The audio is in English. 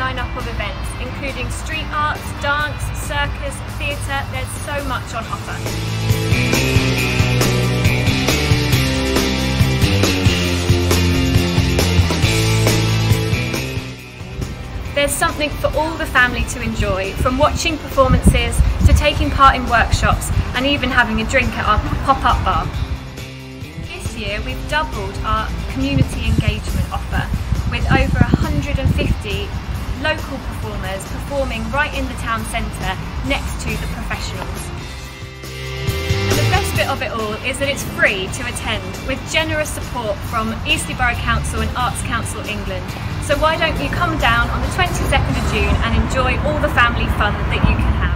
lineup of events, including street arts, dance, circus, theatre, there's so much on offer. There's something for all the family to enjoy, from watching performances to taking part in workshops and even having a drink at our pop-up bar. This year we've doubled our community engagement offer with over 150 local performers performing right in the town centre next to the professionals. And the best bit of it all is that it's free to attend with generous support from Eastleigh Borough Council and Arts Council England. So why don't you come down on the 22nd of June and enjoy all the family fun that you can